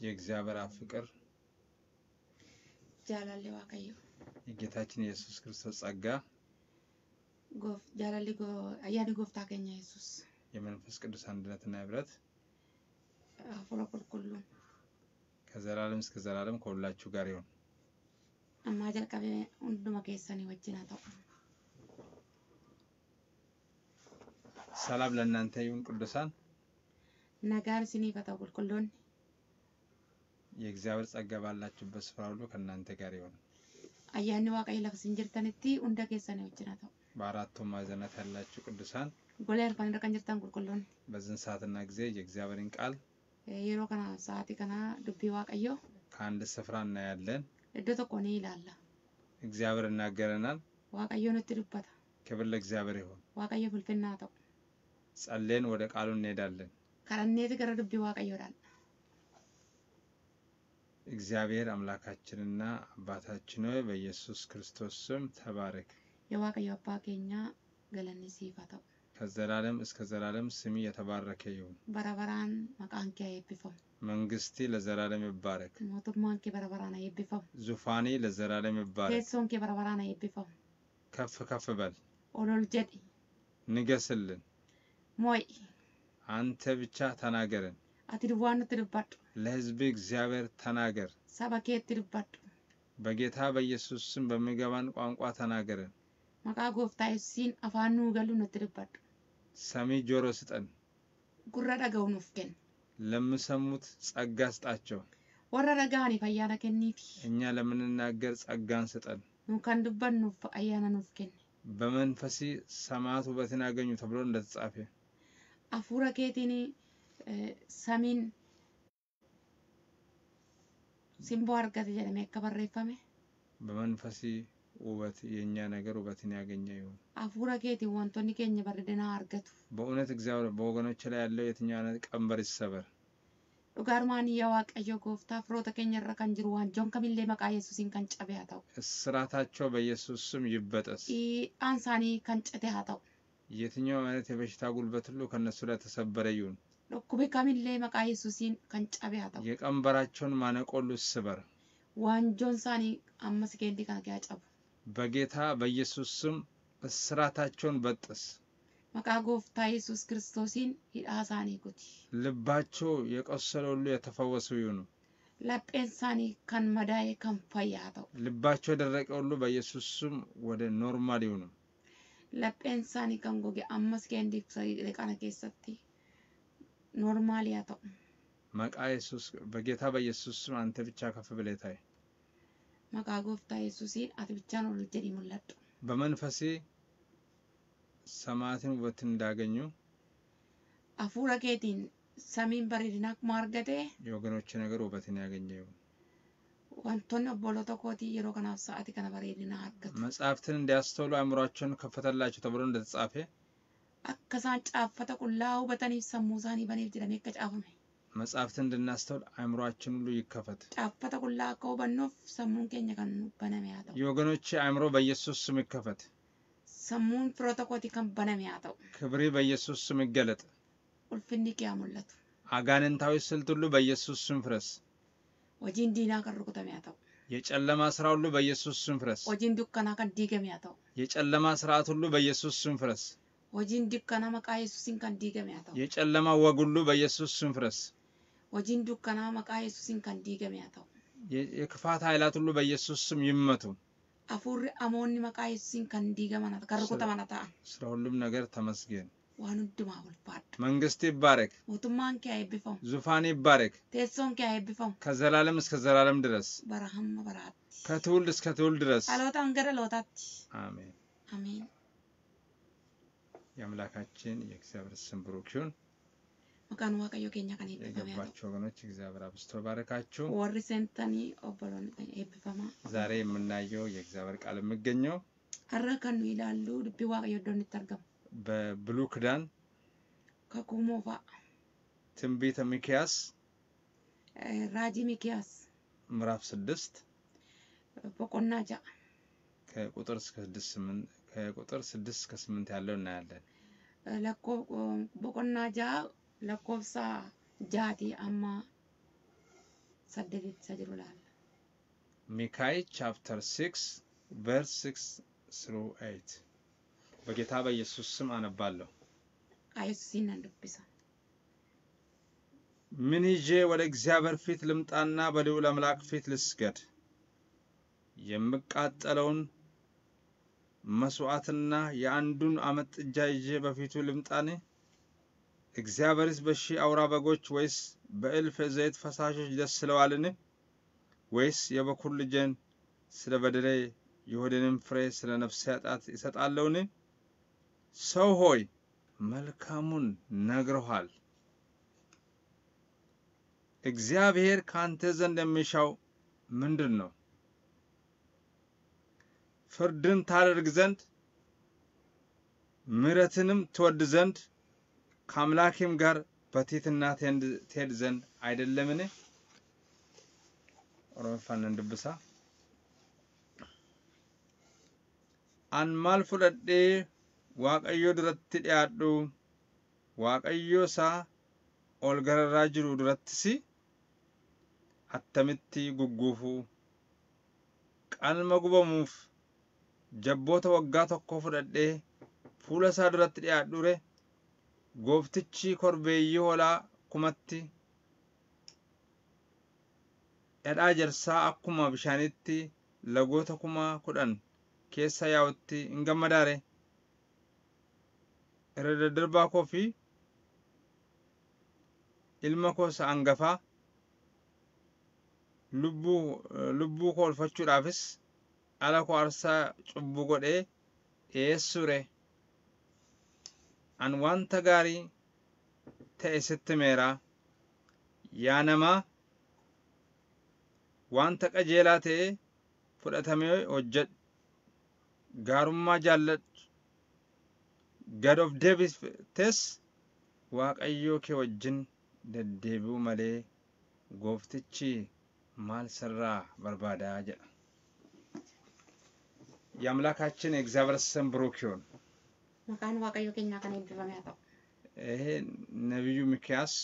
የእግዚአብሔር አብ ፍቅር jaalalli waaqayyo የጌታችን የኢየሱስ ክርስቶስ ጸጋ goof jaalalli goo- ayyaanni gooftaa keenya yesus የመንፈስ ቅዱስ አንድነትና ህብረት hafuura qulqulluun ከዘላለም እስከ ዘላለም ከሁላችሁ ጋር ይሁን። ammaa jalqabee hunduma keessanii wajjin haa ta'u ሰላም ለእናንተ ይሁን ቅዱሳን። nagaan isiniif haa ta'u qulqulloonni የእግዚአብሔር ጸጋ ባላችሁበት ስፍራ ሁሉ ከእናንተ ጋር lafa isin jirtanitti hunda keessanii wajjin haa ta'u በአራቱም ማዕዘናት ያላችሁ ቅዱሳን arfan irra kan jirtan qulqulloonni በዚህን ሰዓትና ጊዜ የእግዚአብሔርን ቃል Eh, yeroo kana sa'aatii kana dubbii waaqayyo ከአንድ ስፍራ እናያለን። tokko ni ilaalla እግዚአብሔር እናገረናል። waaqayyo nutti dubbata ክብር ለእግዚአብሔር ይሁን። waaqayyo fulfinnaa haa ta'u ጸሌን ወደ ቃሉ እንሄዳለን። kadhanneeti gara dubbii waaqayyoodhaan እግዚአብሔር አምላካችንና አባታችን ሆይ በኢየሱስ ክርስቶስ ስም ተባረክ። keenyaa galanni siif haa ta'u ከዘላለም እስከ ዘላለም ስሚ የተባረከ ይሁን። kee haa eebbifamu መንግስቲ ለዘላለም ይባረክ። baraan haa eebbifamu ዙፋኔ ለዘላለም ይባረክ። baraan haa eebbifamu ከፍ ከፍ በል፣ ol jedhi ንገስልን። mo'i አንተ ብቻ ተናገርን። nutti dubbadhu ለሕዝብ እግዚአብሔር ተናገር። keetti dubbadhu በጌታ በኢየሱስ ስም በሚገባን ቋንቋ ተናገርን። yesuusiin afaan nuu galu nutti dubbadhu ሰሚ ጆሮ ስጠን። gurra dhaga'u nuuf kenni ለሚሰሙት ጸጋ ስጣቸው። warra dhaga'aniif ayyaana kenniifi እኛ ለምንናገር ጸጋን ስጠን። nu kan dubbannuuf ayyaana nuuf kenni በመንፈሲ ሰማያት ውበትን ያገኙ ተብሎ እንደተጻፈ keetiin eh, samiin simboo argate jedhamee akka barreeffame በመንፈሲ ውበት የእኛ ነገር ውበትን ያገኘ ይሁን። hafuura keetiin wantoonni keenya bareedinaa argatu በእውነት እግዚአብሔር በወገኖች ላይ ያለው የትኛው አይነት ቀንበር ይሰበር። waaqayyo gooftaa firoota keenya irra kan jiru waanjoon kamillee maqaa yesuusiin kan cabe haa ta'u እስራታቸው በኢየሱስ ስም ይበጠስ። dhiidhaan isaanii kan cite haa ta'u የትኛው አይነት የበሽታ ጉልበት ሁሉ ከእነሱ ላይ ተሰበረ ይሁን። dhukkubi kamillee maqaa yesuusiin kan cabe haa ta'u የቀንበራቸውን ማነቆ ሁሉ ስበር። waanjoon isaanii amma sikeendii kana gaa cabu በጌታ በኢየሱስ ስም እስራታቸውን በጥስ። maqaa gooftaa yesuus kiristoosiin hidhaa isaanii guti ልባቸው የቆሰለ ሁሉ የተፈወሱ ይሁኑ። lapheen isaanii kan madaa'e kan fayyaa haa ta'u ልባቸው የደረቀ ሁሉ በኢየሱስ ስም ወደ ኖርማል ይሁኑ። lapheen isaanii kan goge amma sikeendii kana keessatti haa ta'u መቃ ኢየሱስ በጌታ በኢየሱስ ስም አንተ ብቻ ከፍ ብለህ ታይ። maqaa gooftaa yesuusiin ati bichaan ol jedhii mul'adhu በመንፈሴ ሰማያትን ውበትን እንዳገኙ keetiin samiin bareedina akkuma argate የወገኖች ነገር ውበትን ያገኘ ይሁን። obboloota kootii yeroo kanaaf sa'atii kana bareedinaa argatu መጽሐፍትን እንዲያስተውሉ አእምሯቸውን ከፈተላቸው ተብሎ እንደተጻፈ caaffata qullaa hubataniif sammuu isaanii baneef jedhamee akka caafame መጽሐፍትን እንድናስተውል አእምሯችን ሁሉ ይከፈት። akka hubannuuf sammuun keenya kan nu baname haa ta'u የወገኖች አእምሮ በኢየሱስ ስም ይከፈት። sammuun firoota kootii kan baname haa ta'u ክብሪ በኢየሱስ ስም ይገለጥ። ulfinni kee haa mul'atu አጋንንታዊ ስልት ሁሉ በኢየሱስ ስም ፍረስ። hojiin diinaa kan rukutame haa ta'u የጨለማ ስራ ሁሉ በኢየሱስ ስም ፍረስ። hojiin dukkanaa kan diigame haa ta'u የጨለማ ስርዓት ሁሉ በኢየሱስ ስም ፍረስ። hojiin dukkanaa maqaa yesuusiin kan diigame haa ta'u ሁሉ በኢየሱስ ስም ፍረስ። hojiin dukkanaa maqaa yesuusiin kan diigame haa ta'u የክፋት ኃይላት ሁሉ በኢየሱስ ስም ይመቱ። yesuusiin kan diigaman haa- kan rukutaman haa ta'an ስለ ሁሉም ነገር ተመስገን። waan hundumaa ulfaadhu መንግስት ይባረክ፣ kee haa eebbifamu ዙፋን ይባረክ kee haa eebbifamu ከዘላለም እስከ ዘላለም ድረስ hamma baraatti ከትውልድ እስከ ትውልድ ድረስ dhalootaan gara dhalootaatti አሜን። ameen የአምላካችን የእግዚአብሔር ስም ብሩክ ይሁን። maqaan waaqayyo keenya kan ta'u የገባችሁ ወገኖች እግዚአብሔር አብዝቶ ባረካችሁ። warri seentanii obboloonni keenya eebbifamaa ዛሬ የምናየው የእግዚአብሔር ቃል የሚገኘው ilaallu dubbii waaqayyo iddoon itti argamu በብሉይ ኪዳን moofaa ትንቢተ ሚክያስ eh, raajii mikiyaas ምዕራፍ ስድስት boqonnaa ja'a ከቁጥር እስከ ስድስት ስምንት ከቁጥር ስድስት እስከ ስምንት ያለው እናያለን። lakkoofsa ja'atii amma saddeetitti isa jiru laalla. Micah chapter 6 verse 6 through 8 በጌታ በኢየሱስ ስም አነባለሁ። dubbisa. ምን ይዤ ወደ እግዚአብሔር ፊት ልምጣና በልዑል አምላክ ፊት ልስገድ? የምቃጠለውን መስዋዕትና የአንዱን ዓመት ጥጃ ይዤ በፊቱ ልምጣኔ? እግዚአብሔርስ በሺህ አውራ በጎች ወይስ በእልፍ ዘይት ፈሳሾች ደስ ይለዋልን? ወይስ የበኩር ልጄን ስለ በደሌ የሆዴንም ፍሬ ስለ ነፍሴ ኃጢአት ይሰጣለውን? ሰው ሆይ መልካሙን ነግረኋል። እግዚአብሔር ካንተ ዘንድ የሚሻው ምንድን ነው? ፍርድን ታደርግ ዘንድ ምሕረትንም ትወድ ዘንድ ከአምላኬም ጋር በትሕትና ትሄድ ዘንድ አይደለምን? ኦሮሞፋን እንድብሳ an maal fudhadhee waaqayyo duratti dhiyaadhu waaqayyo isaa ol gararraa jiru durattis attamitti gugguufuu qalma gubamuuf jabboota waggaa tokko fudhadhee fuula isaa duratti dhiyaadhure gooftichi korbeeyyii hoolaa kumatti dhadhaa jarsaa akkuma bishaanitti lagoota kuma kudhan keessa yaa'utti hin gammadaare. Irra daddarbaa koo fi ilma koo isa hangafaa lubbuu lubbuu koo oolfachuudhaafis ala koo aarsaa cubbuu godhee dhiyeessuure an wanta gaarii ta'e sitti meeraa yaa namaa wanta qajeelaa ta'e fudhatamee hojjedhu gaarummaa jaalladhu gad of deebiftes waaqayyoo kee wajjin deddeebi'uu malee gooftichi maal sirraa barbaadaa jedha የአምላካችን የእግዚአብሔር ስም ብሩክ ይሁን።. ይሄ ነቢዩ ሚክያስ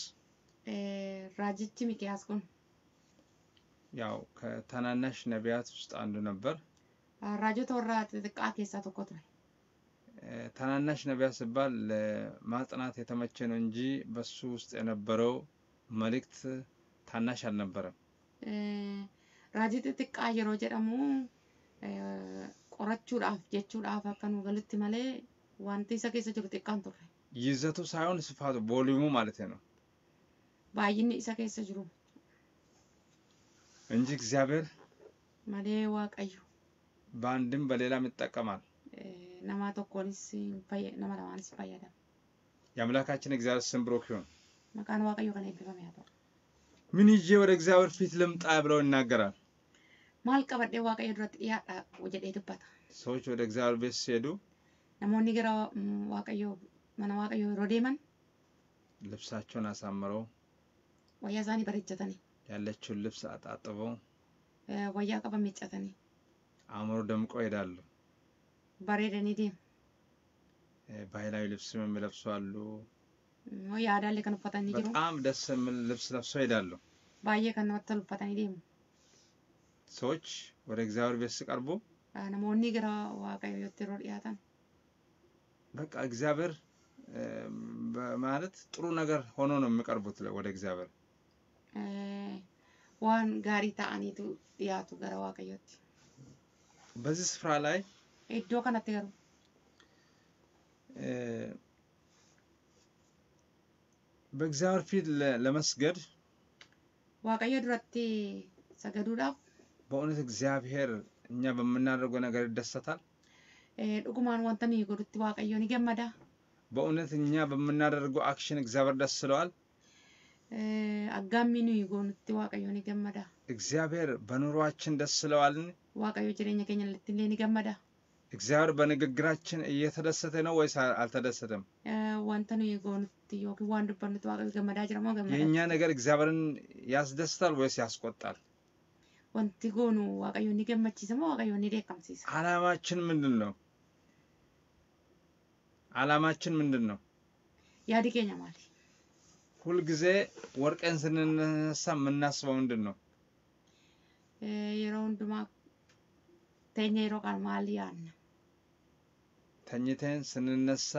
Eh, Raajichi Mikiyaas kun ያው ከታናናሽ ነቢያት ውስጥ አንዱ ነበር። ah, raajota warra xixiqqaa keessaa tokko ture. ታናናሽ ነቢያት ሲባል ለማጥናት የተመቸ ነው እንጂ በሱ ውስጥ የነበረው መልእክት ታናሽ አልነበረም። Eh, xixiqqaa yeroo jedhamu eh, qorachuudhaaf jechuudhaaf akka nu galutti malee wanti isa keessa jiru xiqqaan turre. ይዘቱ ሳይሆን ስፋቱ ቮሊዩሙ ማለት ነው Baay'inni isa keessa jiru እንጂ እግዚአብሔር malee waaqayyo በአንድም በሌላም ይጠቀማል። eh, hin fayya- nama lamaanis fayyadama. የአምላካችን እግዚአብሔር ስም ብሩክ ይሁን። waaqayyo kan eebbifame haa ta'u. ምን ይዤ ወደ እግዚአብሔር ፊት ልምጣ ብለው ይናገራል። Maal qabadhee waaqayyo duratti dhiyaadha jedhee dubbata. ሰዎች ወደ እግዚአብሔር ቤት ሲሄዱ Namoonni gara mm, waaqayyoo mana waaqayyoo yeroo deeman ልብሳቸውን አሳምረው wayyaa isaanii bareechatanii ያለችውን ልብስ አጣጥበው eh, wayyaa qaban miiccatanii አእምሮ ደምቆ ይሄዳሉ። bareedanii deemu. እ፣ ባህላዊ ልብስም የሚለብሱ አሉ። Mm, aadaallee kan uffatanii jiru. በጣም ደስ የሚል ልብስ ለብሰው ይሄዳሉ። Baay'ee kan namatti tolu uffatanii deemu. ሰዎች ወደ እግዚአብሔር ቤት ሲቀርቡ Ah, Namoonni gara waaqayyootti yeroo dhiyaatan በቃ እግዚአብሔር እ፣ በማለት ጥሩ ነገር ሆኖ ነው የሚቀርቡት ወደ እግዚአብሔር። eh, waan gaarii ta'aniitu dhiyaatu gara waaqayyootti. በዚህ ስፍራ ላይ Iddoo kanatti garuu እ፣ በእግዚአብሔር ፊት ለመስገድ waaqayyo duratti sagaduudhaaf በእውነት እግዚአብሔር እኛ በምናደርገው ነገር ይደሰታል። eh, nuyi godhutti waaqayyo ni gammada. በእውነት እኛ በምናደርገው አክሽን እግዚአብሔር ደስ Eh, nuyi goonutti waaqayyo ni gammada. እግዚአብሔር በኑሯችን ደስ jireenya keenya irratti illee ni gammada. እግዚአብሔር በንግግራችን እየተደሰተ ነው ወይስ አል- አልተደሰተም? Eh, yookiin waan dubbannutti waaqayyo gammadaa jira moo gammadaa? የእኛ ነገር እግዚአብሔርን ያስደስታል ወይስ ያስቆጣል? Wanti goonu waaqayyo ni gammachiisa moo waaqayyo ni dheekkamsiisa? አላማችን ምንድን ነው? አላማችን ምንድን ነው? Yaadi keenya maali? ሁልጊዜ ወርቀን ስንነሳ የምናስበው ምንድን ነው? Eh, Yeroo hundumaa teenya yeroo kaan maal yaadna? ተኝተን ስንነሳ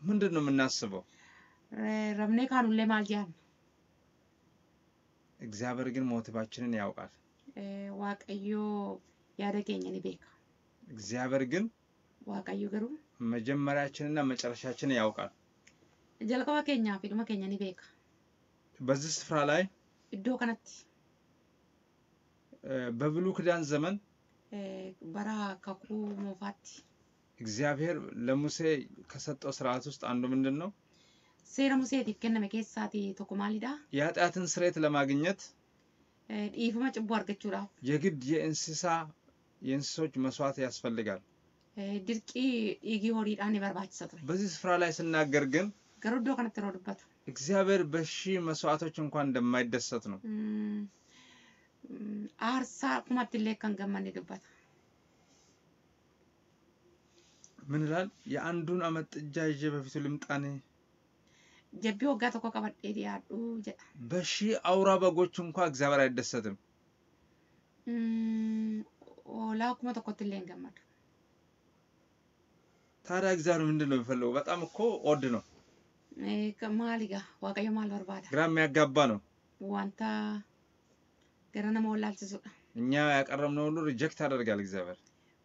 ምንድን ነው የምናስበው? Eh, Rafnee kaanullee maal yaadna? እግዚአብሔር ግን ሞቲቫችንን ያውቃል። Eh, Waaqayyoo yaada keenya ni beeka. እግዚአብሔር ግን Waaqayyo garuu መጀመሪያችንና መጨረሻችንን ያውቃል። jalqaba keenyaa fi dhuma keenya ni beeka. በዚህ ስፍራ ላይ Iddoo kanatti በብሉይ ኪዳን ዘመን eh, bara kakuu moofaatti እግዚአብሔር ለሙሴ ከሰጠው ስርዓት ውስጥ አንዱ ምንድን ነው? seera museetiif kenname keessaatii tokko maalidha? የኃጢአትን ስርየት ለማግኘት Eh, Dhiifama cubbuu argachuudhaaf የግድ የእንስሳ የእንስሶች መስዋዕት ያስፈልጋል። eh, horiidhaan ni barbaachisa ture. በዚህ ስፍራ ላይ ስናገር ግን kanatti yeroo dubbatu እግዚአብሔር በሺህ መስዋዕቶች እንኳን እንደማይደሰት ነው። mm, mm, illee kan gammanne dubbata. ምን ይላል? የአንዱን ዓመት ጥጃ ይዤ በፊቱ ልምጣኔ Waggaa tokko qabadhee dhiyaadhu jedha. በሺህ አውራ በጎች እንኳ እግዚአብሔር አይደሰትም። Mm, kuma tokkotti illee hin gammadu. ታዲያ እግዚአብሔር ምንድን ነው የሚፈልገው? በጣም እኮ ኦድ ነው፣ Eh, gaa Waaqayyo maal barbaada? ግራ የሚያጋባ ነው። Wanta gara nama wallaalchisudha. እኛ ያቀረብነው ሁሉ ሪጀክት ያደርጋል እግዚአብሔር፣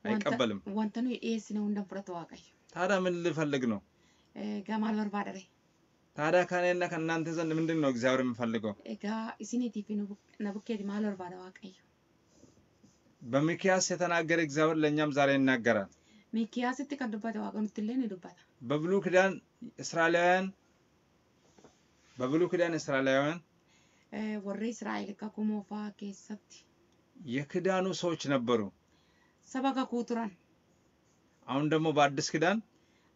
አይቀበልም። nuyi dhiyeessine hunda fudhatu Waaqayyo. ታዲያ ምን ልፈልግ ነው? Eh, maal barbaada ree? ታዲያ ከእኔና ከእናንተ ዘንድ ምንድን ነው እግዚአብሔር የሚፈልገው? Buk- na bukkeeti maal barbaada Waaqayyo? በሚክያስ የተናገረ እግዚአብሔር ለእኛም ዛሬ ይናገራል። Waaqa nutti illee ni dubbata. በብሉይ ኪዳን እስራኤላውያን በብሉይ ኪዳን እስራኤላውያን Eh, Israa'el kakuu moofaa keessatti የክዳኑ ሰዎች ነበሩ። saba kakuu turan. አሁን ደግሞ በአዲስ ኪዳን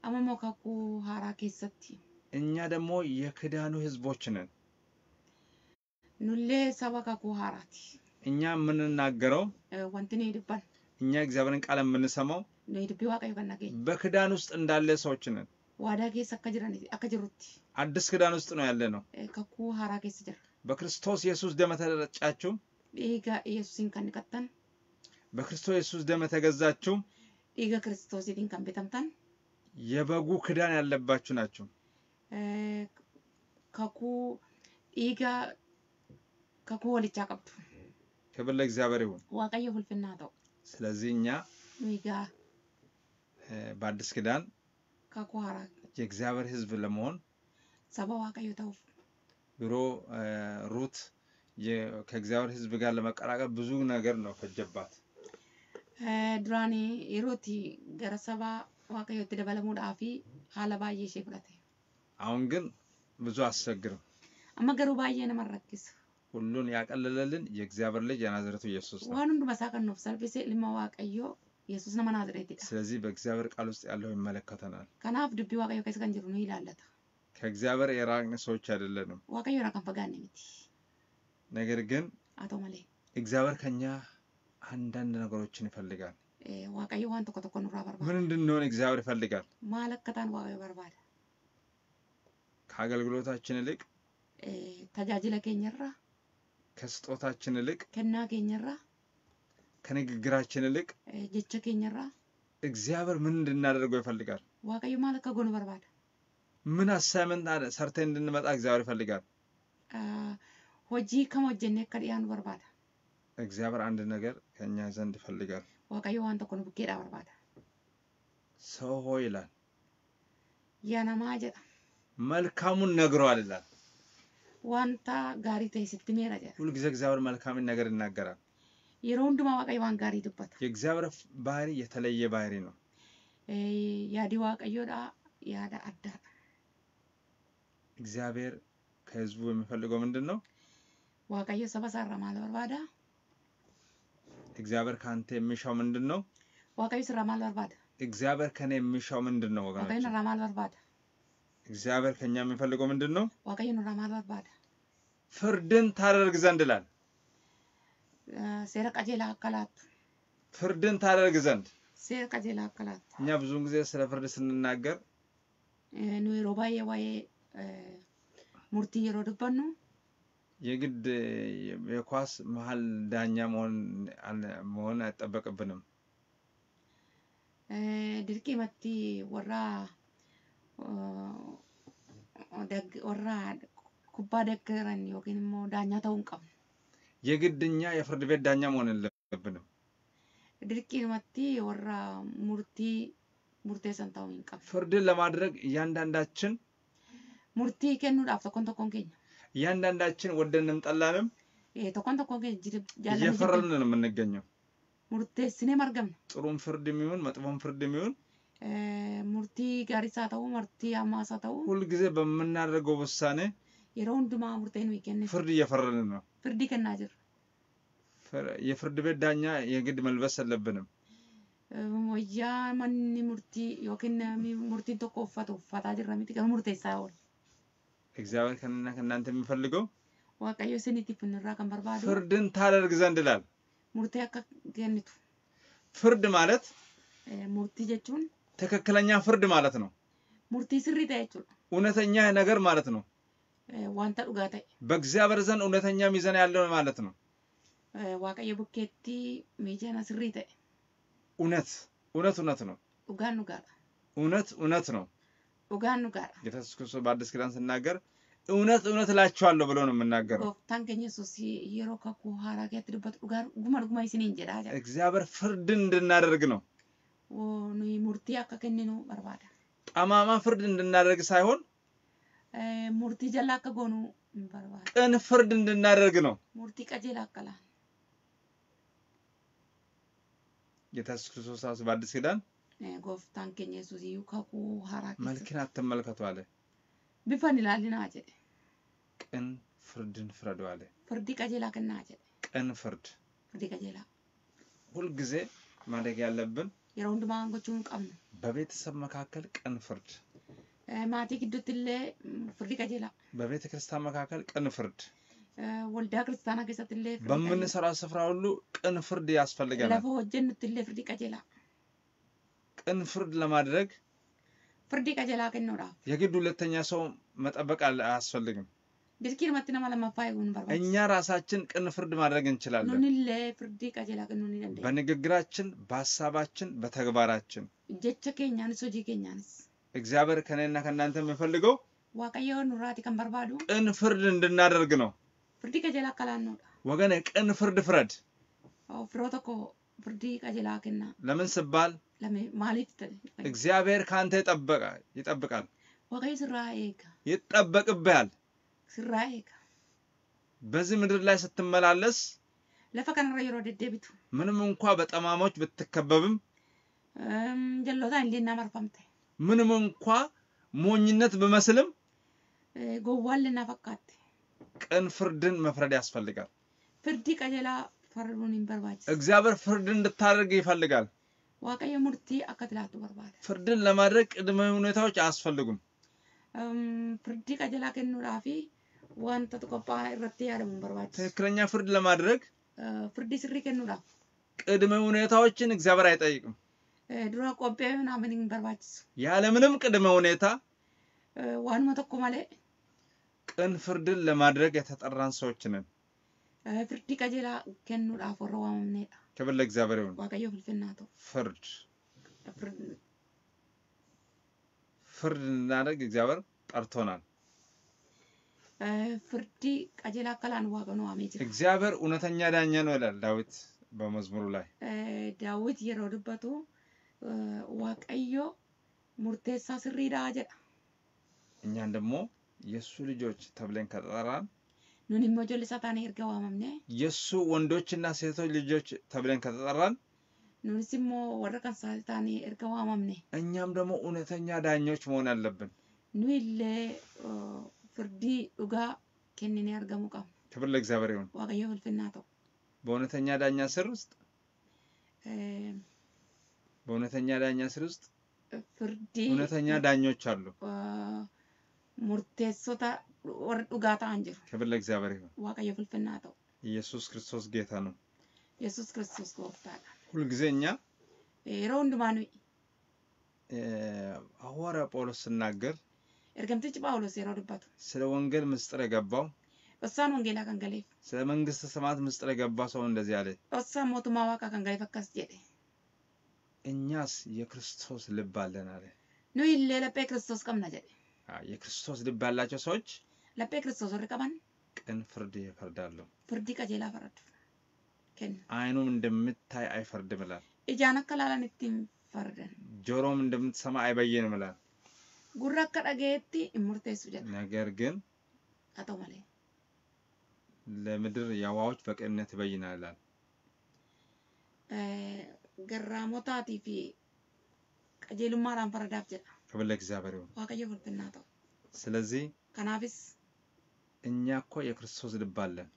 Amma immoo kakuu haaraa keessatti እኛ ደግሞ የክዳኑ ህዝቦች ነን። saba kakuu haaraati. እኛ የምንናገረው Eh, nuyi dubban እኛ እግዚአብሔርን ቃል የምንሰማው Waaqayyo kan dhageenya. በክዳን ውስጥ እንዳለ ሰዎች ነን። akka jiran akka jirrutti አዲስ ክዳን ውስጥ ነው ያለ ነው። eh, kakuu haaraa keessa jira. በክርስቶስ ኢየሱስ ደም Dhiiga Yesuusiin kan dhiqattan, በክርስቶስ ኢየሱስ ደም የተገዛችሁ dhiiga Kiristoosiitiin kan bitamtan, የበጉ ክዳን ያለባችሁ ናችሁ። eh, kakuu dhiiga kakuu walichaa qabdu. ክብር ለእግዚአብሔር ይሁን። Waaqayyo ulfinnaa ta'u. ስለዚህ እኛ እ፣ በአዲስ ኪዳን haaraa የእግዚአብሔር ህዝብ ለመሆን saba Waaqayyo ta'uuf ድሮ እ፣ ሩት ከእግዚአብሔር ህዝብ ጋር ለመቀላቀል ብዙ ነገር ነው ፈጀባት። Eh, duraan yeroo itti gara saba waaqayyootti dabalamuudhaa fi አሁን ግን ብዙ አስቸግርም። baay'ee nama rakkisa. ሁሉን ያቀለለልን የእግዚአብሔር ልጅ የናዝሬቱ ኢየሱስ ነው። kan nuuf salphise ilma waaqayyoo Yesuus nama Naazreetidha. ስለዚህ በእግዚአብሔር ቃል ውስጥ ያለው ይመለከተናል። dubbii waaqayyoo keessa kan jiru nu ilaallata. ከእግዚአብሔር የራቅን ሰዎች አይደለንም። irraa kan fagaanne miti. ነገር ግን ta'u malee እግዚአብሔር ከኛ አንዳንድ ነገሮችን ይፈልጋል። eh, waaqayyo waan tokko tokko nurraa ምን. እንድንሆን እግዚአብሔር ይፈልጋል? Ta'an waaqayyo barbaada. ከአገልግሎታችን ይልቅ Eh, Tajaajila keenyarraa, ከስጦታችን ይልቅ kennaa keenyarraa, ከንግግራችን ይልቅ eh, jecha keenyarraa እግዚአብሔር ምን እንድናደርገው ይፈልጋል? maal akka goonu barbaada. ምን አሳይመንት ሰርተን እንድንመጣ እግዚአብሔር ይፈልጋል? Ah, hojjennee akka dhiyaannu barbaada. እግዚአብሔር አንድ ነገር ከእኛ ዘንድ ይፈልጋል። waan tokko nu bukkeedhaa barbaada. ሰው ሆይ ይላል namaa jedha. መልካሙን ነግሯል ይላል። ta'e sitti meera jedha. ሁልጊዜ እግዚአብሔር መልካምን ነገር ይናገራል። hundumaa waaqayyo waan gaarii dubbata. የእግዚአብሔር ባህሪ የተለየ ባህሪ ነው። Eh, Yaadi waaqayyoodha yaada addaadha. እግዚአብሔር ከህዝቡ የሚፈልገው ምንድን ነው? Isaarraa maal barbaada? እግዚአብሔር ከአንተ የሚሻው ምንድን ነው? Sirraa maal barbaada? እግዚአብሔር ከኔ የሚሻው ምንድን ነው? ወገኖች? እግዚአብሔር ከኛ የሚፈልገው ምንድን ነው? ፍርድን ታደርግ ዘንድ ይላል። Eh. ፍርድን ታደርግ ዘንድ. እኛ ብዙውን ጊዜ ስለ ፍርድ ስንናገር Eh, eh, murtii yeroo dubbannu የግድ የኳስ መሀል ዳኛ መሆን አይጠበቅብንም። dirqimatti warra deg- warra kubbaa deeggaran yookiin immoo daanyaa ta'uu hin qabnu. የግድ እኛ የፍርድ ቤት ዳኛ መሆን የለብንም። warra murtii murteessan ta'uu hin qabnu. ፍርድን ለማድረግ እያንዳንዳችን Murtii kennuudhaaf tokkoon tokkoon keenya እያንዳንዳችን ወደንም ጠላንም eh, keenya jiri- jaalala እየፈረድን ነው የምንገኘው። murteessinee margamna. ጥሩም ፍርድ የሚሆን መጥፎም ፍርድ የሚሆን Eh, Murtii gaariis haa ta'u murtii hammaas haa ta'u ሁልጊዜ በምናደርገው ውሳኔ yeroo hundumaa murtee nuyi kennitu ፍርድ እየፈረድን ነው። firdii kennaa jirra. ፍር- የፍርድ ቤት ዳኛ የግድ መልበስ የለብንም። Eh, yookiin namni murtiin tokko uffatu uffataa jirra miti garuu murteessaa oola. እግዚአብሔር ከእኔና ከእናንተ የሚፈልገው Waaqayyo isiniitiif irraa kan barbaadu ፍርድን ታደርግ ዘንድ ይላል። murtee akka kennitu. ፍርድ ማለት Eh, Murtii jechuun ትክክለኛ ፍርድ ማለት ነው። ta'e jechuudha. እውነተኛ ነገር ማለት ነው። Eh, Wanta dhugaa ta'e. በእግዚአብሔር ዘንድ እውነተኛ ሚዛን ያለው ማለት ነው። Eh, Waaqayyo bukkeetti miijaana sirrii ta'e. እውነት እውነት እውነት ነው። Dhugaan dhugaadha. እውነት እውነት ነው። Dhugaan dhugaadha. ጌታ ኢየሱስ ክርስቶስ በአዲስ ኪዳን ሲናገር እውነት እውነት እላችኋለሁ ብሎ ነው የምናገረው። Yesuus yeroo kakuu haaraa keessatti dubbatu dhugaa dhuguma dhuguma isiniin jedhaa jedha. እግዚአብሔር ፍርድን እንድናደርግ ነው። Oh, Nuyi murtii akka kenninu barbaada. ጠማማ ፍርድ እንድናደርግ ሳይሆን Eh, Murtii jalaa akka hin barbaada. ቅን ፍርድ እንድናደርግ ነው። qajeelaa akka laanu. ጌታ ኢየሱስ ክርስቶስ ራሱ በአዲስ ኪዳን Eh, Yesuus iyyuu kakuu haaraa keessatti መልክን አትመልከቱ አለ፣ bifan ilaalinaa jedhe. ቅን ፍርድን ፍረዱ አለ። Firdii qajeelaa kennaa jedhe. ቅን ፍርድ Firdii qajeelaa. ሁልጊዜ ማድረግ ያለብን Gochuu hin qabnu. በቤተሰብ መካከል ቅን ፍርድ፣ Eh, illee mm, firdii qajeelaa. በቤተ ክርስቲያን መካከል ቅን ፍርድ፣ Eh, illee firdii qajeelaa. በምንሰራው ስፍራ ሁሉ ቅን ፍርድ ያስፈልገናል። hojjennutti illee firdii qajeelaa. ቅን ፍርድ ለማድረግ Firdii qajeelaa kennuudhaaf. የግድ ሁለተኛ ሰው መጠበቅ አያስፈልግም። እኛ ራሳችን ቅን ፍርድ ማድረግ እንችላለን።. በንግግራችን፣ በሀሳባችን፣ በተግባራችን. እግዚአብሔር ከእኔና ከእናንተ የሚፈልገው ቅን ፍርድ እንድናደርግ ነው።. ወገኔ ቅን ፍርድ ፍረድ። Oh. ለምን ስባል? እግዚአብሔር ከአንተ ይጠብቃል፣ eega. ይጠበቅብሃል።. በዚህ ምድር ላይ ስትመላለስ kanarra yeroo deddeebitu. ምንም እንኳ በጠማሞች ብትከበብም ehm, illee nama marfamte. ምንም እንኳ ሞኝነት ብመስልም Eh, na fakkaatte. ቅን ፍርድን መፍረድ ያስፈልጋል። qajeelaa farduun hin barbaachisu. እግዚአብሔር ፍርድ እንድታደርግ ይፈልጋል። murtii akka tilaattu barbaada. ፍርድን ለማድረግ ቅድመ ሁኔታዎች አያስፈልጉም። Ehm, Firdii qajeelaa wantoota qophaa'an irratti yaadamu hin barbaachisu. ትክክለኛ ፍርድ ለማድረግ Eh, Firdii sirrii kennuudhaaf ቅድመ ሁኔታዎችን እግዚአብሔር አይጠይቅም። eh, dura qophee naamin hin barbaachisu. ያለምንም ቅድመ ሁኔታ Eh, Waanuma tokko malee ቅን ፍርድን ለማድረግ የተጠራን ሰዎች ነን። eh, firdii qajeelaa kennuudhaaf warra waamamneedha. ክብር ለእግዚአብሔር ይሁን። Waaqayyo ulfinnaa ta'u. ፍርድ ፍርድ እንድናደርግ እግዚአብሔር ጠርቶናል። eh, akka laanu waaqayyo waamee jira. እግዚአብሔር እውነተኛ ዳኛ ነው ይላል ዳዊት በመዝሙሩ ላይ። Eh, dubbatu eh, waaqayyo murteessaa sirriidhaa jedha. እኛን ደግሞ የእሱ ልጆች ተብለን immoo ijoollee isaa taanee erga waamamne የእሱ ወንዶችና ሴቶች ልጆች ተብለን ከተጠራን warra kan isaa taanee erga waamamne እኛም ደግሞ እውነተኛ ዳኞች መሆን አለብን። nu illee eh, firdii dhugaa kenninee argamuu qabna. ክብር ለእግዚአብሔር ይሁን። Waaqayyo ulfinnaa ta'u. በእውነተኛ ዳኛ ስር ውስጥ Eh, በእውነተኛ ዳኛ ስር ውስጥ Firdii እውነተኛ ዳኞች አሉ። eh, murteessota warra dhugaa ta'an jiru. ክብር ለእግዚአብሔር ይሁን። Waaqayyo ulfinnaa ta'u. ኢየሱስ ክርስቶስ ጌታ ነው። Yesuus kiristoos gooftaadha. ሁልጊዜ እኛ hundumaa nuyi ሐዋርያ ጳውሎስ ስናገር ergamtichi Phaawulos yeroo dubbatu ስለ ወንጌል ምስጢር የገባው wangeelaa kan galeef. ስለ መንግስተ ሰማያት ምስጢር የገባ ሰው እንደዚህ አለ። mootummaa waaqaa kan galeef akkas jedhe. እኛስ የክርስቶስ ልብ አለን አለ። laphee Kiristoos qabna jedhe. አዎ፣ የክርስቶስ ልብ ያላቸው ሰዎች Laphee Kiristoos warri qaban ቅን ፍርድ ይፈርዳሉ። qajeelaa faradu. Kenna. አይኑም እንደምታይ አይፈርድም ይላል። laalan ittiin fardan. ጆሮም እንደምትሰማ አይበይንም ይላል። Gurra akka dhagayeetti hin murteessu jedha. ነገር ግን ta'u malee. ለምድር የዋሆች በቅንነት Eh, Garraamotaatii fi qajeelummaadhaan faradaaf jedha. ክብር ለእግዚአብሔር ይሁን። Waaqayyo ulfinnaa ta'u. ስለዚህ Kanaafis እኛ እኮ የክርስቶስ ልብ አለን።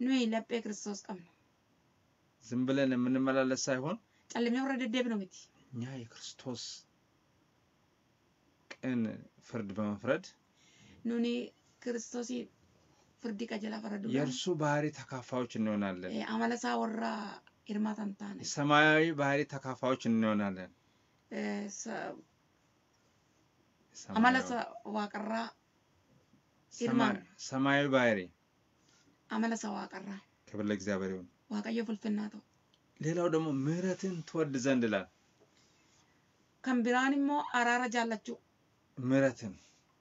nuyi laphee Kiristoos qabna. ዝም ብለን የምንመላለስ ሳይሆን Callimnee warra deddeebinu miti. እኛ የክርስቶስ ቅን ፍርድ በመፍረድ Nuni Kiristoosii firdii qajeelaa faraduudhaan የእርሱ ባህሪ ተካፋዮች እንሆናለን። eh, isaa warra hirmaatan taane. ሰማያዊ ባህሪ ተካፋዮች እንሆናለን። Eh, waaqarraa ሰማ- hirmaan. ሰማያዊ ባህሪ isa waaqarraa ክብር ለእግዚአብሔር ይሁን። waaqayyo ulfinnaa ta'u. ሌላው ደግሞ ምሕረትን ትወድ ዘንድ ይላል። Kan biraan immoo araara ምሕረትን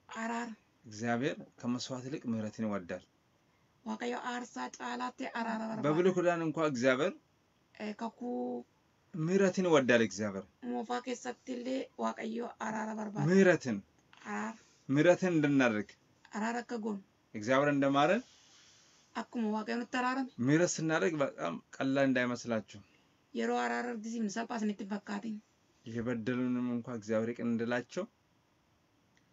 Araara. እግዚአብሔር ከመስዋዕት ይልቅ ምሕረትን ይወዳል። Waaqayyo aarsaa caalaatti araara በብሉይ. ኪዳን እንኳ እግዚአብሔር Eh, Kakuu ምሕረትን ይወዳል። እግዚአብሔር illee waaqayyo araara barbaada. ምሕረትን Araara. ምሕረትን እንድናደርግ akka goonu. እግዚአብሔር እንደማረን waaqayyo nutti araarame ምሕረት ስናደርግ በጣም ቀላል እንዳይመስላችሁ argisiifnu salphaa isinitti hin fakkaatin. የበደሉንም እንኳ እግዚአብሔር ይቅር እንድላቸው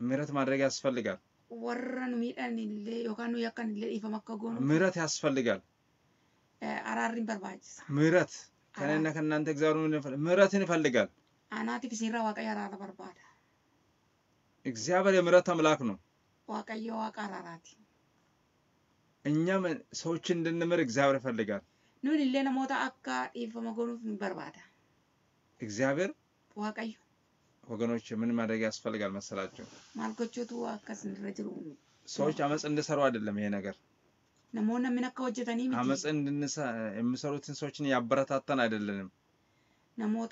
ምሕረት ማድረግ ያስፈልጋል። Warra nu miidhan illee yookaan nu yakkan illee dhiifama akka goonu ምሕረት ያስፈልጋል። eh, hin barbaachisa. ምሕረት ከእኔና ከእናንተ እግዚአብሔር ምን ይፈልጋል? Anaatiif isinirraa waaqayyo araara barbaada. እግዚአብሔር የምሕረት አምላክ ነው። Waaqayyo waaqa araaraati. እኛም ሰዎችን እንድንምር እግዚአብሔር ይፈልጋል። namoota akka dhiifama goonuuf nu barbaada. እግዚአብሔር Waaqayyo ወገኖች ምን ማድረግ ያስፈልጋል irra jiru. ሰዎች አመፅ እንዲሰሩ አይደለም ይሄ ነገር። akka hojjetanii አመፅ miti. እንድንሰ- የሚሰሩትን ሰዎችን ያበረታተን አይደለንም።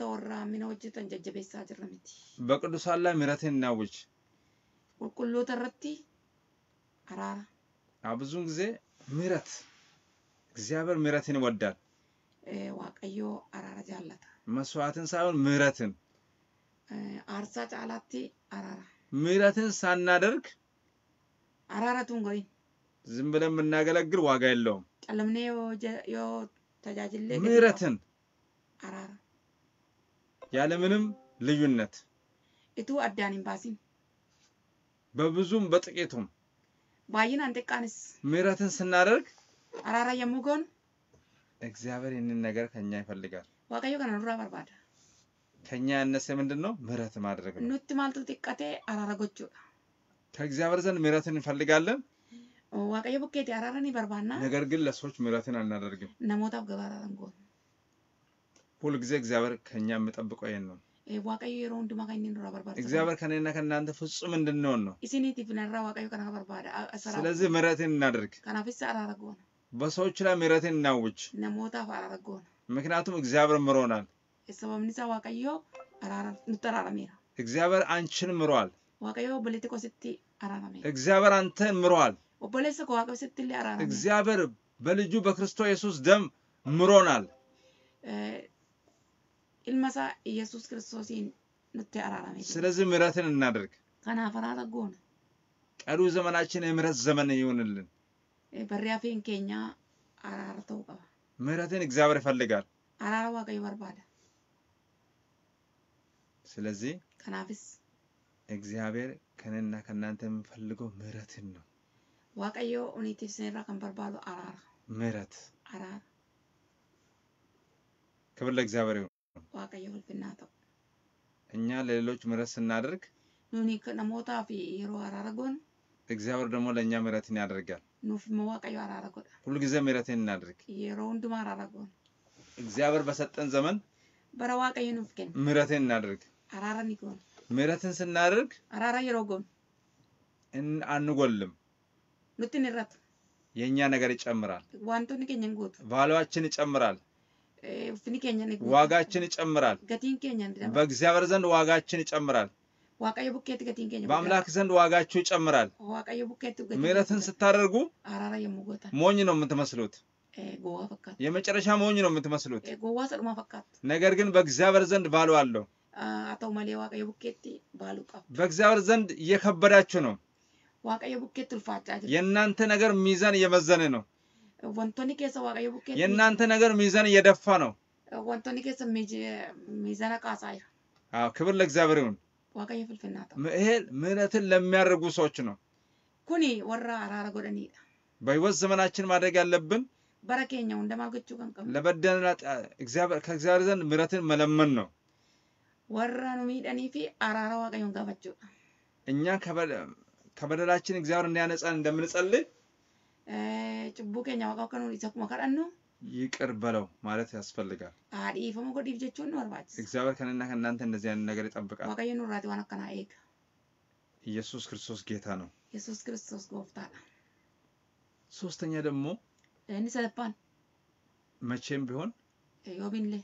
warra hammina hojjetan jajjabeessaa jirra miti. በቅዱሳን ላይ ምሕረትን እናውጅ። irratti araara. አዎ፣ ብዙውን ጊዜ ምሕረት እግዚአብሔር ምሕረትን ይወዳል። Eh, Waaqayyo araara jaallata. መስዋዕትን ሳይሆን ምሕረትን Eh, Aarsaa caalaatti araara. ምሕረትን ሳናደርግ hin godhin. ዝም ብለን የምናገለግል ዋጋ የለውም። tajaajillee gadi ምሕረትን qabu. araara. ያለምንም ልዩነት addaan hin baasin. በብዙም በጥቂቱም Baay'inaan xiqqaanis ምሕረትን ስናደርግ yommuu goonu እግዚአብሔር ይህንን ነገር ከኛ ይፈልጋል። kana nurraa barbaada. ከኛ ያነሰ ምንድን ነው? ምሕረት ማድረግ ነው። maaltu xiqqatee araara gochuudha. ከእግዚአብሔር ዘንድ ምሕረትን እንፈልጋለን። bukkeetti araara ni barbaanna. ነገር ግን ለሰዎች ምሕረትን አናደርግም። Namootaaf gabaaraan goonu. ሁልጊዜ እግዚአብሔር ከኛ የሚጠብቀው ይሄን ነው። Eh, hundumaa kan inni nurraa barbaadu. እግዚአብሔር ከኔና ከእናንተ ፍጹም እንድንሆን ነው። Waaqayyo kana barbaada. A- asirraa- ስለዚህ ምሕረትን እናደርግ፣ araara goona. በሰዎች ላይ ምሕረትን እናውጅ። araara goona. ምክንያቱም እግዚአብሔር ምሮናል። እግዚአብሔር አንቺን ምሯል።. እግዚአብሔር አንተን ምሯል።. እግዚአብሔር በልጁ በክርስቶስ ኢየሱስ ደም ምሮናል። Eh. ስለዚህ ምሕረትን እናደርግ።. ቀሪው ዘመናችን የምሕረት ዘመን Eh, qaba. ምሕረትን እግዚአብሔር ይፈልጋል።. ስለዚህ Kanaafis እግዚአብሔር ከእኔና ከእናንተ የሚፈልገው ምሕረትን ነው። uniitiif isinirraa kan barbaadu araara. ምሕረት Araara. ክብር ለእግዚአብሔር ይሁን። Waaqayyo ulfinnaa ta'u. እኛ ለሌሎች ምሕረት ስናደርግ k- namootaaf yeroo araara goonu እግዚአብሔር ደግሞ ለእኛ ምሕረትን ያደርጋል። Waaqayyo araara godha. ሁልጊዜ እናድርግ። Yeroo hundumaa araara goonu. እግዚአብሔር በሰጠን ዘመን Bara Waaqayyo nuuf kenna. Ni goonu. ምሕረትን ስናደርግ goonu እን- አንጎልም። hin hir'atu. የእኛ ነገር ይጨምራል። keenya hin guutu ቫሉዋችን ይጨምራል። Eh, ni guutu ዋጋችን ይጨምራል። ni dabala በእግዚአብሔር ዘንድ ዋጋችን ይጨምራል። waaqayyo bukkeetti gatiin keenya በአምላክ ዘንድ ዋጋችሁ ይጨምራል። bukkeetti gatiin ምሕረትን keenya ስታደርጉ yommuu gootan ሞኝ ነው የምትመስሉት። eh, የመጨረሻ ሞኝ ነው የምትመስሉት። Eh, ነገር ግን በእግዚአብሔር ዘንድ ቫሉ አለው። Ah, ta'u malee waaqayyo bukkeetti baaluu qaba በእግዚአብሔር ዘንድ እየከበዳችሁ ነው። bukkeetti ulfaachaa jira የእናንተ ነገር ሚዛን እየመዘነ ነው። wantoonni keessa waaqayyo bukkeetti የእናንተ ነገር ሚዛን እየደፋ ነው። miij- miizana kaasaa jira አዎ ክብር ለእግዚአብሔር ይሁን። waaqayyo filfinnaa ta'u ይሄ ምሕረትን ለሚያደርጉ ሰዎች ነው። kuni warra araara godhaniidha በህይወት ዘመናችን ማድረግ ያለብን gochuu kan qabnu ለበደልና እግዚአብሔር ከእግዚአብሔር ዘንድ ምሕረትን መለመን ነው። warra nu miidhanii fi araara waaqayyoon gaafachuudha እኛ ከበደ- ከበደላችን እግዚአብሔር እንዲያነጻን እንደምንጸልይ Eh, waaqa akka nuyi isa akkuma kadhannu ይቅር በለው ማለት ያስፈልጋል። dhiifama godhiif jechuun nu barbaachisa እግዚአብሔር ከእኔና ከእናንተ እንደዚህ አይነት ነገር ይጠብቃል። waaqayyo nurraati waan akkanaa eega ኢየሱስ ክርስቶስ ጌታ ነው። yesus kiristoos gooftaadha ሶስተኛ ደግሞ sadaffaan መቼም ቢሆን eh, እ፣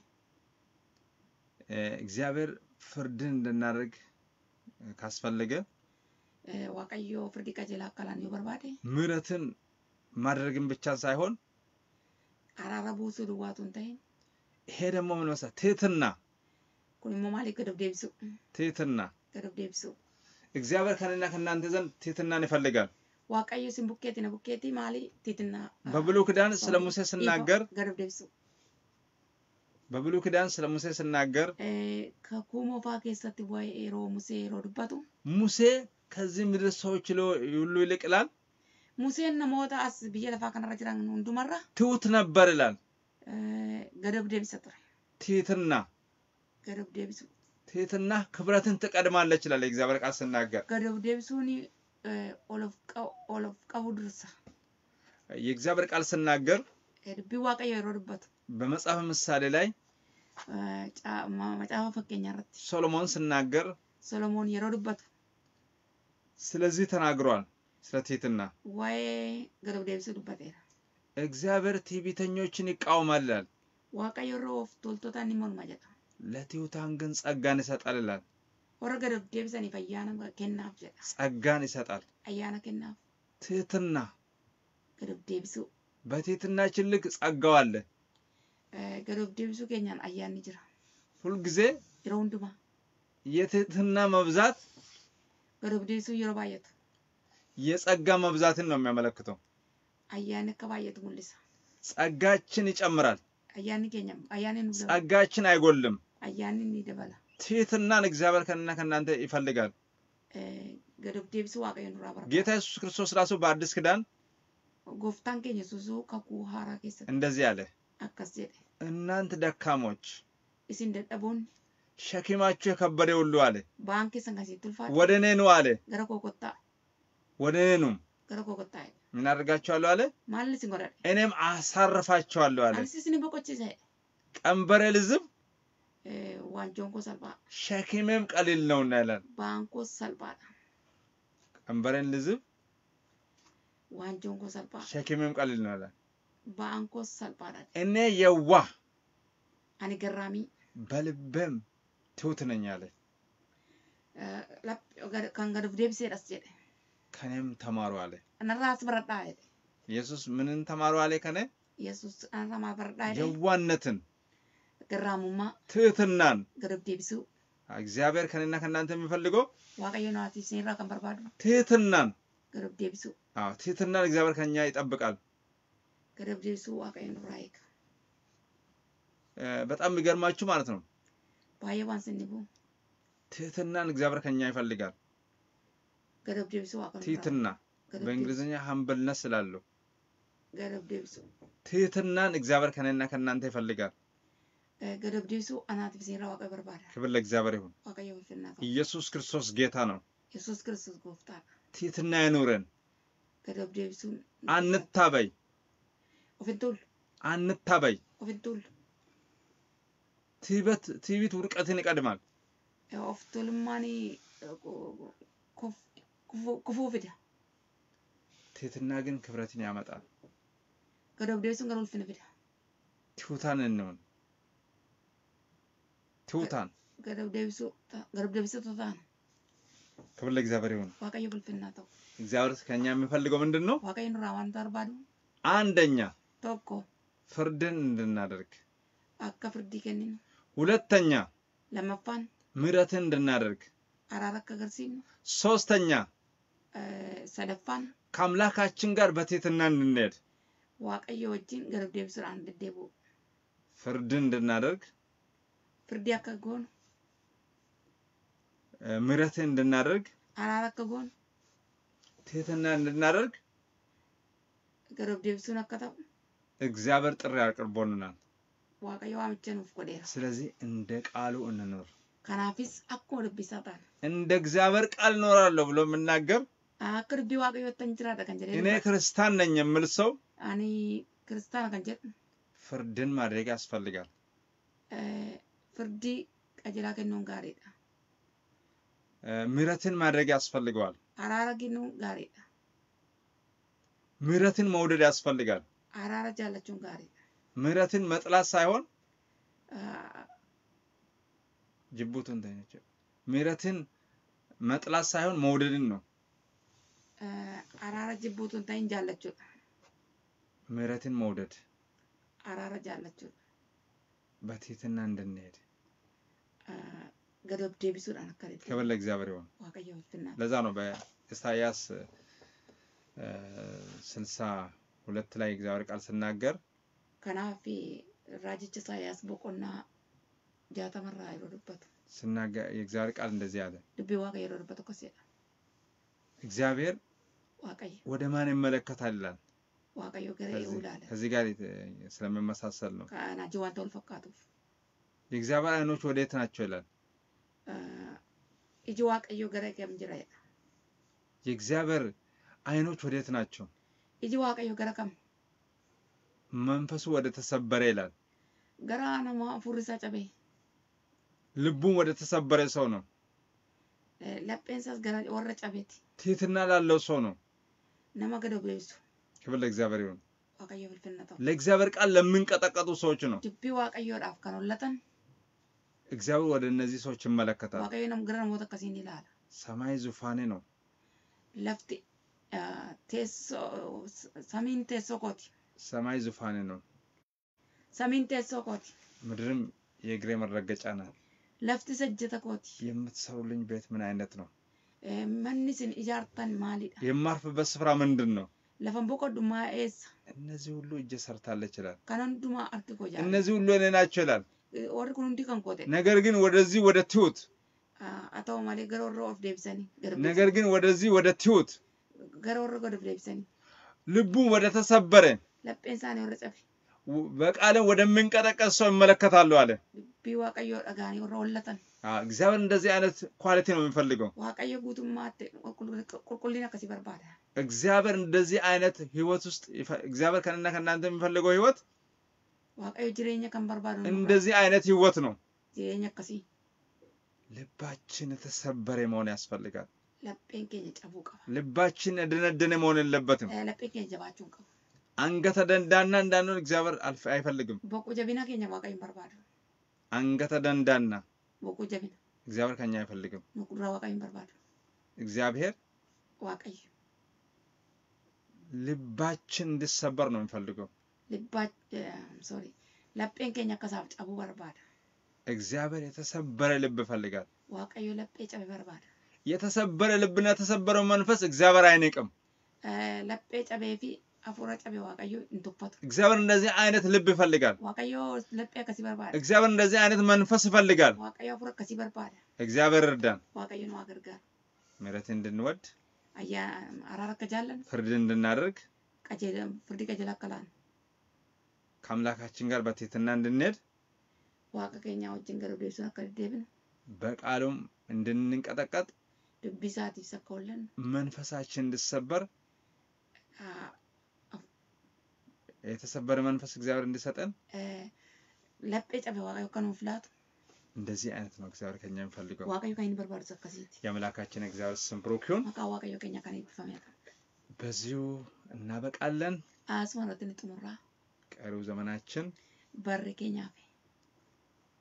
እግዚአብሔር ፍርድን እንድናደርግ ካስፈለገ eh, qajeelaa akka laan yoo barbaade ምሕረትን ማድረግን ብቻ ሳይሆን duwwaatu hin ta'in ይሄ ደግሞ ምን መሰለህ ትህትና maaliif gad of deebisu ትህትና of deebisu እግዚአብሔር ከእኔና ከእናንተ ዘንድ ትህትናን ይፈልጋል። waaqayyo isin bukkeetti na bukkeetti maali tiitinnaa በብሉይ ኪዳን ስለ ሙሴ ስናገር of deebisu በብሉይ ኪዳን ስለ ሙሴ ስናገር Eh, moofaa keessatti waa'ee yeroo musee yeroo dubbatu ሙሴ ከዚህ ምድር ሰዎች ሁሉ ይልቅ ይላል museen namoota as biyya lafaa kanarra jiran hundumarra ትሁት ነበር ይላል። eh, of deebisa ture ትህትና of deebisu ትህትና ክብረትን ትቀድማለች ይላል የእግዚአብሔር ቃል ስናገር። eh, qa- ol of qabu dursa የእግዚአብሔር ቃል ስናገር Eh, dubbii waaqayyo yeroo dubbatu ምሳሌ ላይ eh, macaafa fakkeenyaa irratti ሶሎሞን ስናገር yeroo dubbatu ስለዚህ ተናግሯል። ስለ gad of deebisuu dubbateera እግዚአብሔር ትዕቢተኞችን ይቃወማል ይላል፣ of toltoota ni morma jedha ለትሑታን ግን ጸጋን ይሰጣል ይላል። of deebisaniif ayyaana kennaaf jedha ጸጋን ይሰጣል። ayyaana kennaaf ትህትና gad of በትህትናችን ልክ ጸጋው አለ። Eh, of deebisuu keenyaan ayyaanni jira ሁልጊዜ hundumaa የትህትና መብዛት deebisuu yeroo baay'atu የጸጋ መብዛትን ነው የሚያመለክተው። akka baay'atu mul'isa ጸጋችን ይጨምራል፣ ayyaanni nu dabala ጸጋችን አይጎልም። ni dabala ትህትናን እግዚአብሔር ከእኔና ከእናንተ ይፈልጋል። Eh, deebisuu waaqayyo nurraa barbaada ጌታ ኢየሱስ ክርስቶስ ራሱ በአዲስ ኪዳን gooftaan keenya yesuusuu kakuu haaraa keessatti እንደዚህ አለ፣ akkas jedhe እናንተ ደካሞች isin dadhaboonni ሸክማችሁ የከበደ ሁሉ አለ keessan kasitti ulfaate ወደ እኔ ኑ አለ። gara koo kottaa ወደ እኔ ኑ kottaa jedhe ምን አደርጋችኋለሁ አለ፣ isin godhadhe እኔም አሳርፋችኋለሁ አለ። boqochiisa jedhe ቀንበሬ ልዝብ Eh, koo salphaa ሸክሜም ቀሊል ነውና ይላል። koo salphaadha ቀንበሬን ልዝብ waanjoon koo salphaa ሸክሜም ቀሊል ነው ይላል። ba'aan koo salphaadha እኔ የዋህ ani garraamii በልቤም ትሁት ነኝ አለ። eh, gad of deebiseedhas jedhe ከኔም ተማሩ አለ። narraas baradhaa jedhe ኢየሱስ ምንን ተማሩ አለ? ከኔ narraa maal baradhaa jedhe የዋነትን፣ garraamummaa ትህትናን of deebisuu እግዚአብሔር ከኔና ከእናንተ የሚፈልገው isinirraa kan barbaadu ትህትናን። of deebisuu አዎ ትህትናን እግዚአብሔር ከኛ ይጠብቃል። nurraa eega እ፣ በጣም የሚገርማችሁ ማለት ነው sinni bu'u ትህትናን እግዚአብሔር ከኛ ይፈልጋል። waaqayyo nurraa ትህትና በእንግሊዝኛ ሀምብልነስ ስላለው deebisuu ትህትናን እግዚአብሔር ከኔና ከእናንተ ይፈልጋል። Eh, deebisuu anaatiif isinirraa waaqayyo barbaada ክብር ለእግዚአብሔር ይሁን። ኢየሱስ ክርስቶስ ጌታ ነው። yesus kiristoos gooftaadha ትህትና ይኑረን። አንታበይ፣ አንታበይ። tuullu ትዕቢት ውድቀትን ይቀድማል። Eh, eh, fida ትህትና ግን ክብረትን ያመጣል። deebisuun gara ulfina fida. ትሑታን እንሆን። ትሑታን Gad of deebisuu gad of deebisuu ta'an ክብር ለእግዚአብሔር ይሁን። ulfinnaa ta'u. እግዚአብሔር ከኛ የሚፈልገው ምንድን ነው? Waaqayyo nurraa waan barbaadu አንደኛ tokko ፍርድን እንድናደርግ፣ akka firdii kenninu. ሁለተኛ Lammaffaan ምሕረትን እንድናደርግ፣ akka agarsiifnu. ሶስተኛ Eh, Sadaffaan ከአምላካችን ጋር በትህትና እንድንሄድ፣ waaqayyo wajjin gad of deebisuudhaan deddeebi'u. ፍርድን እንድናደርግ፣ akka goonu እ፣ ምሕረትን እንድናደርግ፣ goonu ትህትና እንድናደርግ deebisuun akka ta'u እግዚአብሔር ጥሪ አቅርቦልናል። waamicha nuuf godheera. ስለዚህ እንደ ቃሉ እንኖር። Kanaafis akkuma dubbisaa ta'an. እንደ እግዚአብሔር ቃል እኖራለሁ ብሎ የምናገር hin jiraata kan jedhee እኔ. ክርስቲያን ነኝ የምል ሰው kiristaana kan jedhu ፍርድን ማድረግ ያስፈልጋል። eh, firdii qajeelaa kennuun ምሕረትን ማድረግ ያስፈልገዋል። kennuun gaariidha. ምሕረትን መውደድ ያስፈልጋል። Araara jaallachuun gaariidha. ምሕረትን መጥላት ሳይሆን Ah, ጅቡቱን ተነች ምሕረትን መጥላት ሳይሆን መውደድን ነው። eh, jibbuutu hin ta'in jaallachuudha. ምሕረትን መውደድ Araara jaallachuudha. በትህትና እንድንሄድ Ah, Gad of deebisuudhaan akka. ለእግዚአብሔር ይሁን። Waaqayyo ulfinnaa. ለዛ ነው በኢሳይያስ ስልሳ ሁለት ላይ እግዚአብሔር ቃል ስናገር raajicha Isaayyaas boqonnaa jaatamarraa yeroo dubbatu ስናገር የእግዚአብሔር ቃል እንደዚህ አለ። waaqayyo yeroo dubbatu akkas jedha. እግዚአብሔር Waaqayyo ወደ ማን ይመለከታል ይላል። ከዚህ- ee'uu ilaala. ከዚህ ጋር ስለሚመሳሰል ነው። wal fakkaatuuf. የእግዚአብሔር አይኖች ወዴት ናቸው ይላል። Ah, iji gara kam jira jedha. የእግዚአብሔር አይኖች ወዴት ናቸው? Iji waaqayyoo gara kam? መንፈሱ ወደ ተሰበረ ይላል። Gara nama afurri isaa cabee ልቡም ወደ ተሰበረ ሰው ነው። eh, isaas gara warra cabeeti. ትህትና ላለው ሰው ነው። Nama gad of deebisu. ክብር ለእግዚአብሔር ይሁን። Waaqayyo ulfinna ta'u. ለእግዚአብሔር ቃል ለሚንቀጠቀጡ ሰዎች ነው። Dubbii waaqayyoodhaaf kan hollatan እግዚአብሔር ወደ እነዚህ ሰዎች ይመለከታል።. ሰማይ ዙፋኔ ነው፣ ah, teessoo samiin teessoo kooti. ሰማይ ዙፋኔ ነው፣ Samiin teessoo kooti. ምድርም የእግሬ መረገጫ ናት። Lafti sajjata kooti. የምትሰሩልኝ ቤት ምን አይነት ነው? Eh, isin ijaartan maalidha? የማርፍበት ስፍራ ምንድን ነው? Boqodhu maa eessa? እነዚህ ሁሉ እጄ ሰርታለች ይላል። koo jaala. እነዚህ ሁሉ እኔ ናቸው ይላል። Warri kun hundi kan koote. ነገር ግን ወደዚህ ወደ ትሁት Haa ta'u malee gara warra of deebisanii. gara ነገር ግን ወደዚህ ወደ ትሁት gara warra gad of deebisanii. ልቡን ወደ ተሰበረ Lapheen isaanii warra cabe. w- በቃልም ወደሚንቀጠቀጥ ሰው ይመለከታሉ አለ። warra hollatan. አዎ፣ እግዚአብሔር እንደዚህ አይነት ኳሊቲ ነው የሚፈልገው። guutummaatti qulqullina- qulqullina akkasii barbaada. እግዚአብሔር እንደዚህ አይነት ህይወት ውስጥ እግዚአብሔር ከእና ከእናንተ የሚፈልገው ህይወት Jireenya kan barbaadu nurraa. እንደዚህ አይነት ህይወት ነው። jireenya akkasii ልባችን የተሰበረ መሆን ያስፈልጋል። lapheen keenya cabuu qaba. ልባችን የደነደነ መሆን የለበትም። Eh, Lapheen keenya jabaachuu hin qabu. አንገተ ደንዳና እንዳንሆን እግዚአብሔር አልፈ- አይፈልግም። jabina keenya waaqayyo hin barbaadu. አንገተ ደንዳና Boquu jabina እግዚአብሔር ከኛ አይፈልግም። nu waaqayyo hin barbaadu. እግዚአብሔር Waaqayyo ልባችን እንዲሰበር ነው የሚፈልገው። lapheen keenya akka isaaf cabuu barbaada. እግዚአብሔር የተሰበረ ልብ ይፈልጋል። Waaqayyo laphee cabe barbaada. የተሰበረ ልብና የተሰበረው መንፈስ እግዚአብሔር አይንቅም። Eh, cabee fi hafuura cabe waaqayyo hin tuffatu. እግዚአብሔር እንደዚህ አይነት ልብ ይፈልጋል። Waaqayyo laphee akkasii barbaada. እግዚአብሔር እንደዚህ አይነት መንፈስ ይፈልጋል። Waaqayyo hafuura akkasii barbaada. እግዚአብሔር እርዳን። nu haa gargaaru. ምሕረት እንድንወድ akka jaallannu ፍርድ እንድናደርግ qajeela akka laannu ከአምላካችን ጋር በትህትና እንድንሄድ gara deebisuun akka deddeebinu በቃሉም እንድንንቀጠቀጥ akka oollannu መንፈሳችን እንዲሰበር haa, የተሰበረ መንፈስ እግዚአብሔር እንዲሰጠን eh, waaqayyo akka nuuf laatu እንደዚህ አይነት ነው እግዚአብሔር ከኛ የሚፈልገው። kan inni barbaadus akkasiiti. የአምላካችን እግዚአብሔር ስም ብሩክ ይሁን። waaqayyo keenya kan eebbifame dha. በዚሁ እናበቃለን። ni xumurraa. ቀሪው ዘመናችን barri keenyaaf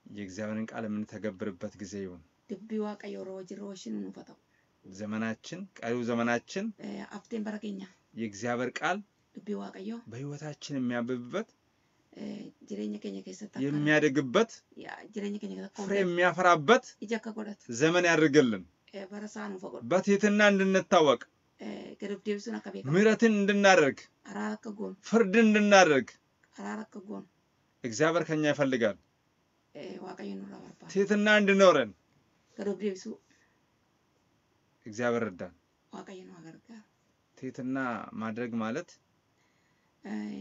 የእግዚአብሔርን ቃል የምንተገብርበት ጊዜ ይሁን። wajjin nuuf haa ta'u. ዘመናችን ቀሪው ዘመናችን Eh, bara keenya የእግዚአብሔር ቃል dubbii waaqayyoo በሕይወታችን የሚያብብበት eh, keessatti ፍሬ የሚያፈራበት ዘመን ያድርግልን። eh. በትህትና እንድንታወቅ Eh, ምሕረትን እንድናደርግ ፍርድን እንድናደርግ goonu እግዚአብሔር ከኛ ይፈልጋል። eh. ትህትና እንድኖረን እግዚአብሔር gargaaru. ትህትና ማድረግ ማለት Eh,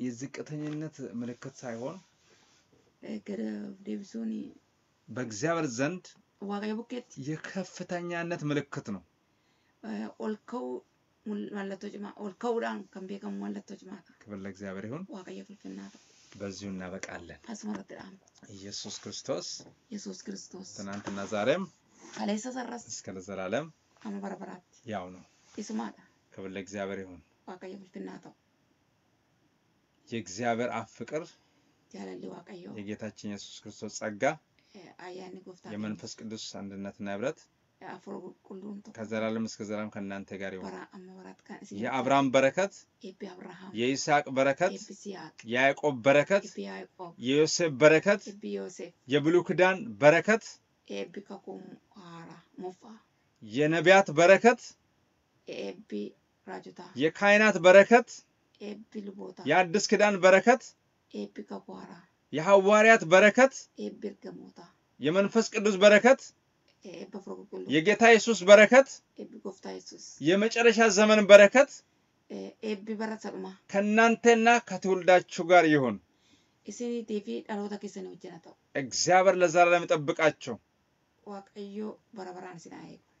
የዝቅተኝነት ምልክት ሳይሆን eh, በእግዚአብሔር ዘንድ የከፍተኛነት ምልክት ነው። eh, mul- mallattoo cimaa ol ka'uudhaan kan beekamu mallattoo. ክብር ለእግዚአብሔር ይሁን። waaqayyo ulfinnaa ta'u. በዚሁ እናበቃለን። dhaama. ኢየሱስ ክርስቶስ Yesuus Kiristoos. ትናንትና ዛሬም Kaleessa sarras እስከ ለዘላለም baraatti. ያው ነው። Isumaadha. ክብር ለእግዚአብሔር ይሁን። ulfinnaa ta'u. የእግዚአብሔር አብ ፍቅር፣ Jaalalli Waaqayyoo. የጌታችን ኢየሱስ ክርስቶስ ጸጋ፣ eh, Ayyaanni gooftaa የመንፈስ ቅዱስ አንድነትና ህብረት ከዘላለም እስከ ዘላለም ከእናንተ ጋር isin የአብርሃም በረከት፣ የይስሐቅ በረከት፣ የያዕቆብ በረከት፣ የዮሴፍ በረከት፣ የብሉይ ኪዳን በረከት፣ የነቢያት በረከት፣ የካህናት በረከት፣ የአዲስ ኪዳን በረከት፣ የሐዋርያት በረከት፣ የመንፈስ ቅዱስ በረከት፣ የጌታ ኢየሱስ በረከት፣ የመጨረሻ ዘመን በረከት eh, ከእናንተና ከትውልዳችሁ ጋር ይሁን።. እግዚአብሔር ለዘላለም ይጠብቃቸው።.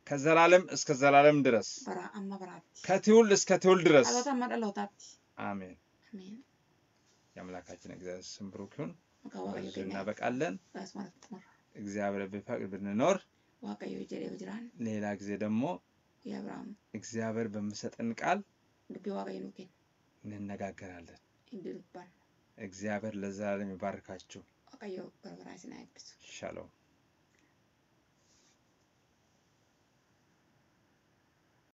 ከዘላለም እስከ ዘላለም ድረስ. ከትውልድ እስከ ትውልድ ድረስ. አሜን።. የአምላካችን እግዚአብሔር ስም ብሩክ ይሁን። እናበቃለን።. እግዚአብሔር ቢፈቅድ ብንኖር Waaqayyo jedhee jiraan ሌላ ጊዜ ደግሞ የአብርሃም እግዚአብሔር በሚሰጠን ቃል dubbii Waaqayyo nuu kenna. እንነጋገራለን።. እግዚአብሔር ለዘላለም ይባርካችሁ።. ሻሎም